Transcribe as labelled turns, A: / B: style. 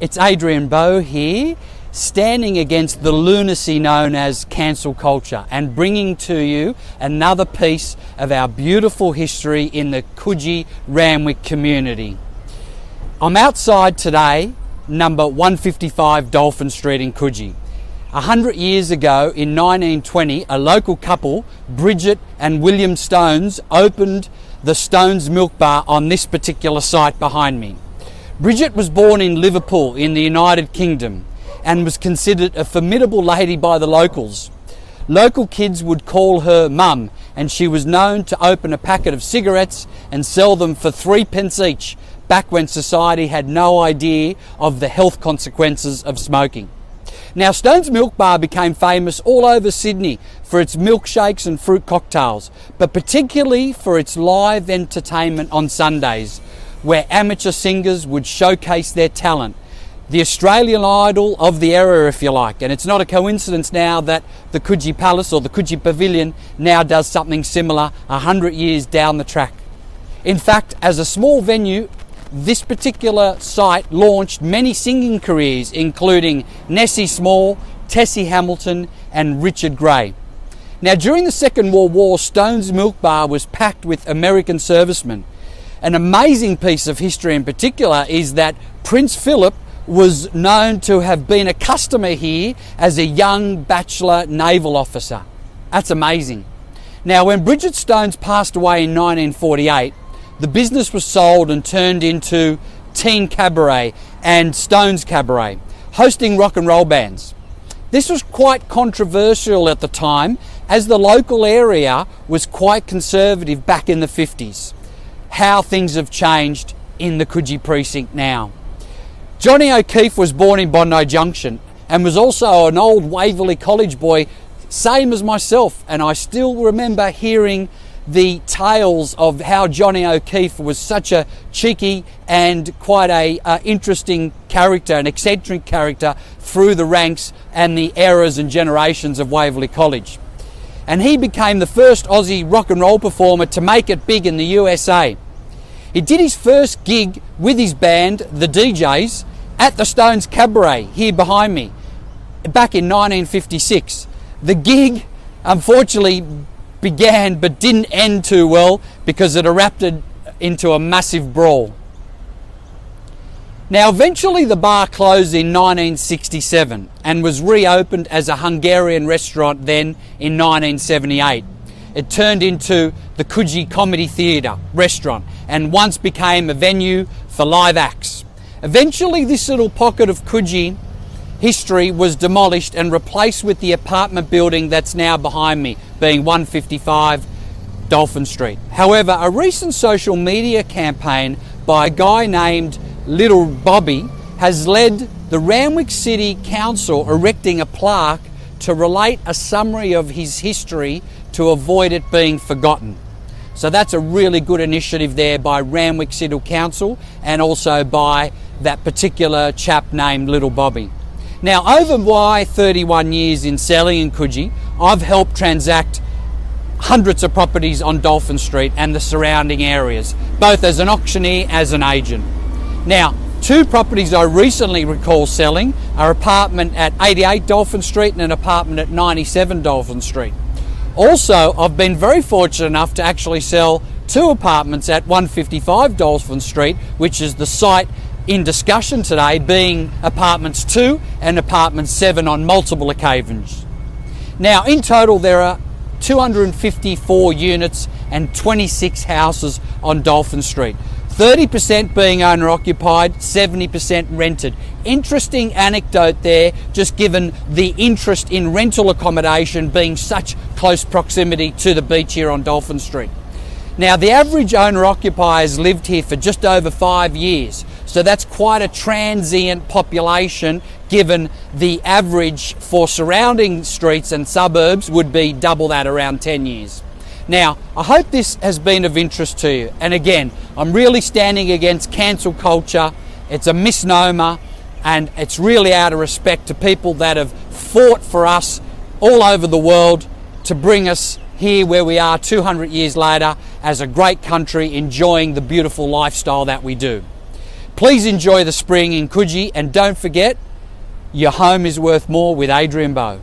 A: It's Adrian Bo here, standing against the lunacy known as cancel culture and bringing to you another piece of our beautiful history in the Coogee Randwick community. I'm outside today, number 155 Dolphin Street in Coogee. A hundred years ago, in 1920, a local couple, Bridget and William Stones, opened the Stones Milk Bar on this particular site behind me. Bridget was born in Liverpool in the United Kingdom and was considered a formidable lady by the locals. Local kids would call her mum, and she was known to open a packet of cigarettes and sell them for three pence each, back when society had no idea of the health consequences of smoking. Now, Stone's Milk Bar became famous all over Sydney for its milkshakes and fruit cocktails, but particularly for its live entertainment on Sundays, where amateur singers would showcase their talent. The Australian idol of the era, if you like. And it's not a coincidence now that the Coogee Palace or the Coogee Pavilion now does something similar a hundred years down the track. In fact, as a small venue, this particular site launched many singing careers, including Nessie Small, Tessie Hamilton, and Richard Gray. Now, during the Second World War, Stone's Milk Bar was packed with American servicemen. An amazing piece of history in particular is that Prince Philip was known to have been a customer here as a young bachelor naval officer. That's amazing. Now, when Bridget Stones passed away in 1948, the business was sold and turned into Teen Cabaret and Stones Cabaret, hosting rock and roll bands. This was quite controversial at the time as the local area was quite conservative back in the 50s how things have changed in the Coogee precinct now. Johnny O'Keefe was born in Bondi Junction and was also an old Waverley College boy, same as myself, and I still remember hearing the tales of how Johnny O'Keefe was such a cheeky and quite a uh, interesting character, an eccentric character through the ranks and the eras and generations of Waverley College. And he became the first Aussie rock and roll performer to make it big in the USA. He did his first gig with his band, the DJs, at the Stones Cabaret here behind me back in 1956. The gig, unfortunately, began but didn't end too well because it erupted into a massive brawl. Now, eventually, the bar closed in 1967 and was reopened as a Hungarian restaurant then in 1978. It turned into the Coogee Comedy Theatre restaurant and once became a venue for live acts. Eventually, this little pocket of Coogee history was demolished and replaced with the apartment building that's now behind me, being 155 Dolphin Street. However, a recent social media campaign by a guy named Little Bobby has led the Randwick City Council erecting a plaque to relate a summary of his history to avoid it being forgotten. So that's a really good initiative there by Randwick City Council and also by that particular chap named Little Bobby. Now, over my 31 years in selling in Coogee, I've helped transact hundreds of properties on Dolphin Street and the surrounding areas, both as an auctioneer as an agent. Now, two properties I recently recall selling are apartment at 88 Dolphin Street and an apartment at 97 Dolphin Street. Also, I've been very fortunate enough to actually sell two apartments at 155 Dolphin Street, which is the site in discussion today, being apartments 2 and apartment 7 on multiple occasions. Now, in total, there are 254 units and 26 houses on Dolphin Street. 30% being owner occupied, 70% rented. Interesting anecdote there, just given the interest in rental accommodation being such close proximity to the beach here on Dolphin Street. Now, the average owner occupier has lived here for just over five years, so that's quite a transient population given the average for surrounding streets and suburbs would be double that around 10 years. Now, I hope this has been of interest to you. And again, I'm really standing against cancel culture. It's a misnomer and it's really out of respect to people that have fought for us all over the world to bring us here where we are 200 years later as a great country enjoying the beautiful lifestyle that we do. Please enjoy the spring in Coogee and don't forget, your home is worth more with Adrian Bo.